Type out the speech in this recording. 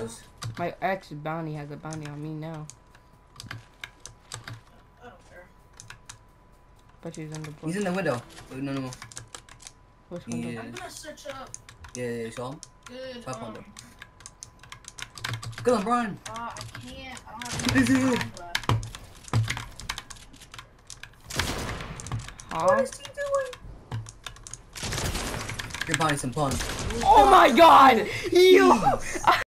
Those- My ex bounty has a bounty on me now. I don't care. But he's in the He's in the window. Wait, no, no, no. Which window? Yeah. I'm gonna search up Yeah, yeah, you saw him? good. Top Um, window. Kill on, Brian. uh, I can't. I don't have any time left. Huh? he doing? You're buying some puns. Oh my god! You!